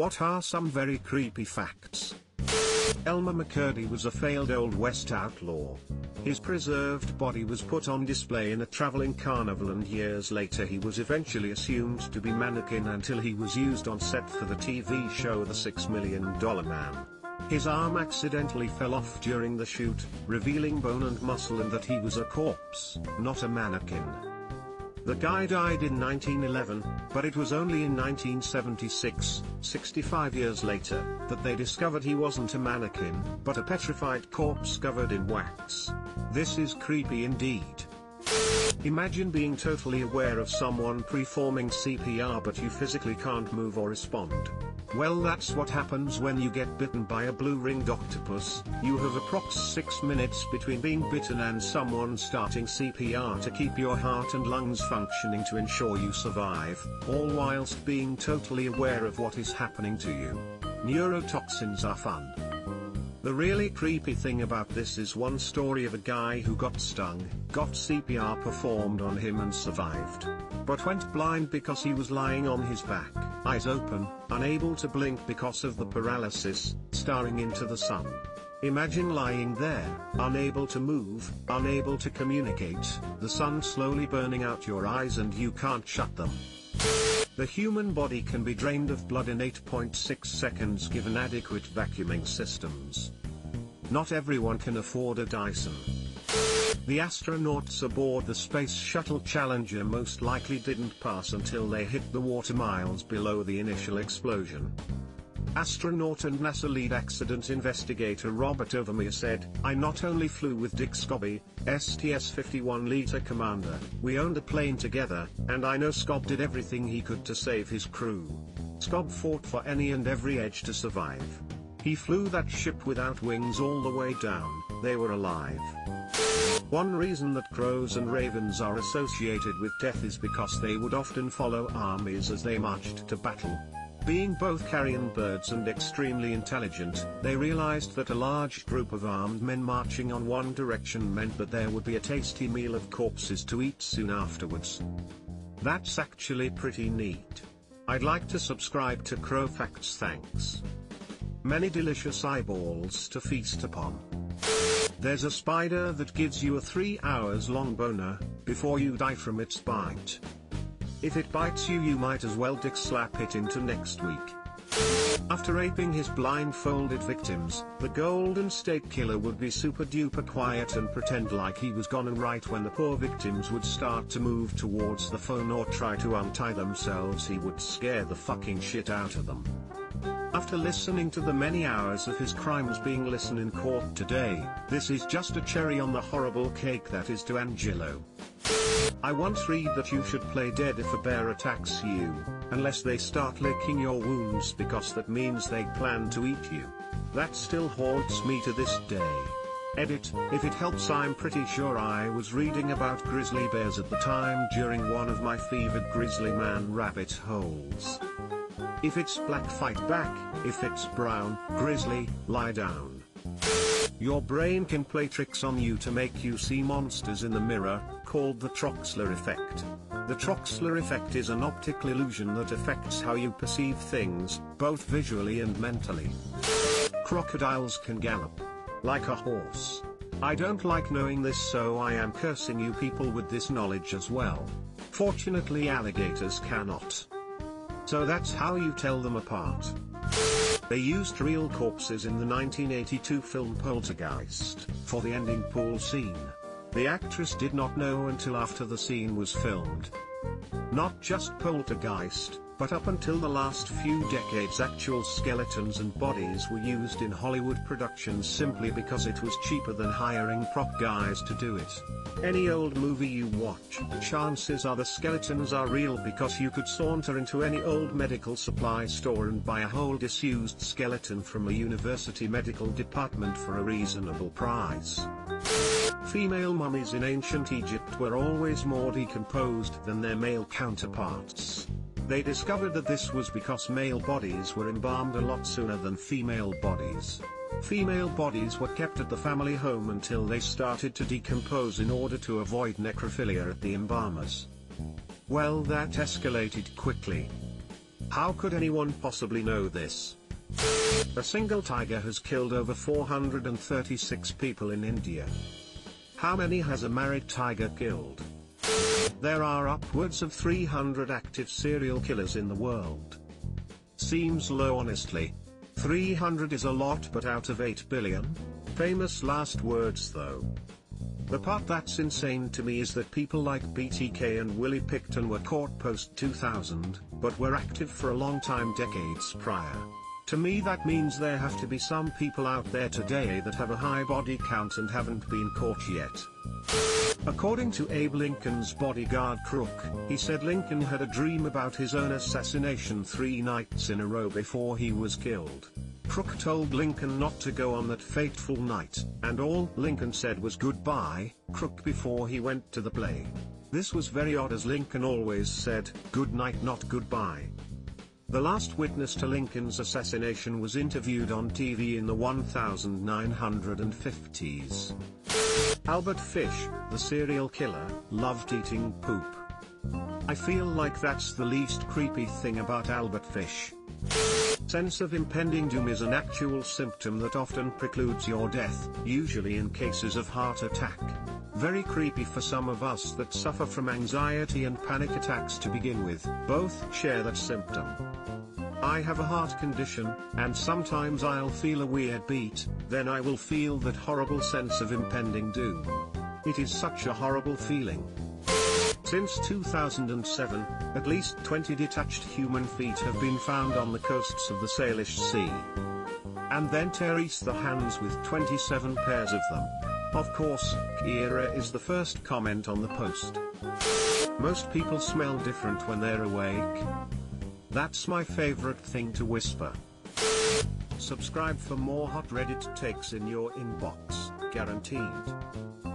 What are some very creepy facts? Elmer McCurdy was a failed Old West outlaw. His preserved body was put on display in a traveling carnival and years later he was eventually assumed to be mannequin until he was used on set for the TV show The Six Million Dollar Man. His arm accidentally fell off during the shoot, revealing bone and muscle and that he was a corpse, not a mannequin. The guy died in 1911, but it was only in 1976, 65 years later, that they discovered he wasn't a mannequin, but a petrified corpse covered in wax. This is creepy indeed. Imagine being totally aware of someone performing CPR but you physically can't move or respond. Well that's what happens when you get bitten by a blue-ringed octopus, you have approx 6 minutes between being bitten and someone starting CPR to keep your heart and lungs functioning to ensure you survive, all whilst being totally aware of what is happening to you. Neurotoxins are fun. The really creepy thing about this is one story of a guy who got stung, got CPR performed on him and survived. But went blind because he was lying on his back, eyes open, unable to blink because of the paralysis, staring into the sun. Imagine lying there, unable to move, unable to communicate, the sun slowly burning out your eyes and you can't shut them. The human body can be drained of blood in 8.6 seconds given adequate vacuuming systems. Not everyone can afford a Dyson. The astronauts aboard the Space Shuttle Challenger most likely didn't pass until they hit the water miles below the initial explosion. Astronaut and NASA lead accident investigator Robert Overmyer said, I not only flew with Dick Scobee, STS-51 Lita commander, we owned a plane together, and I know Scob did everything he could to save his crew. Scob fought for any and every edge to survive. He flew that ship without wings all the way down, they were alive. One reason that crows and ravens are associated with death is because they would often follow armies as they marched to battle. Being both carrion birds and extremely intelligent, they realized that a large group of armed men marching on one direction meant that there would be a tasty meal of corpses to eat soon afterwards. That's actually pretty neat. I'd like to subscribe to Crow Facts thanks. Many delicious eyeballs to feast upon. There's a spider that gives you a 3 hours long boner, before you die from its bite. If it bites you you might as well dick slap it into next week. After raping his blindfolded victims, the Golden State Killer would be super duper quiet and pretend like he was gone and right when the poor victims would start to move towards the phone or try to untie themselves he would scare the fucking shit out of them. After listening to the many hours of his crimes being listened in court today, this is just a cherry on the horrible cake that is DeAngelo. I once read that you should play dead if a bear attacks you, unless they start licking your wounds because that means they plan to eat you. That still haunts me to this day. Edit, if it helps I'm pretty sure I was reading about grizzly bears at the time during one of my fevered grizzly man rabbit holes. If it's black fight back, if it's brown, grizzly, lie down. Your brain can play tricks on you to make you see monsters in the mirror, called the Troxler effect. The Troxler effect is an optical illusion that affects how you perceive things, both visually and mentally. Crocodiles can gallop. Like a horse. I don't like knowing this so I am cursing you people with this knowledge as well. Fortunately alligators cannot. So that's how you tell them apart. They used real corpses in the 1982 film Poltergeist, for the ending pool scene. The actress did not know until after the scene was filmed. Not just Poltergeist, but up until the last few decades actual skeletons and bodies were used in Hollywood productions simply because it was cheaper than hiring prop guys to do it. Any old movie you watch, chances are the skeletons are real because you could saunter into any old medical supply store and buy a whole disused skeleton from a university medical department for a reasonable price. Female mummies in ancient Egypt were always more decomposed than their male counterparts. They discovered that this was because male bodies were embalmed a lot sooner than female bodies. Female bodies were kept at the family home until they started to decompose in order to avoid necrophilia at the embalmers. Well that escalated quickly. How could anyone possibly know this? A single tiger has killed over 436 people in India. How many has a married tiger killed? There are upwards of 300 active serial killers in the world. Seems low honestly. 300 is a lot but out of 8 billion? Famous last words though. The part that's insane to me is that people like BTK and Willie Pickton were caught post 2000, but were active for a long time decades prior. To me that means there have to be some people out there today that have a high body count and haven't been caught yet. According to Abe Lincoln's bodyguard Crook, he said Lincoln had a dream about his own assassination three nights in a row before he was killed. Crook told Lincoln not to go on that fateful night, and all Lincoln said was goodbye, Crook before he went to the play. This was very odd as Lincoln always said, good night not goodbye. The last witness to Lincoln's assassination was interviewed on TV in the 1950s. Albert Fish, the serial killer, loved eating poop. I feel like that's the least creepy thing about Albert Fish. Sense of impending doom is an actual symptom that often precludes your death, usually in cases of heart attack. Very creepy for some of us that suffer from anxiety and panic attacks to begin with, both share that symptom. I have a heart condition, and sometimes I'll feel a weird beat, then I will feel that horrible sense of impending doom. It is such a horrible feeling. Since 2007, at least 20 detached human feet have been found on the coasts of the Salish Sea. And then Therese the hands with 27 pairs of them. Of course, Kira is the first comment on the post. Most people smell different when they're awake. That's my favorite thing to whisper. Subscribe for more hot Reddit takes in your inbox, guaranteed.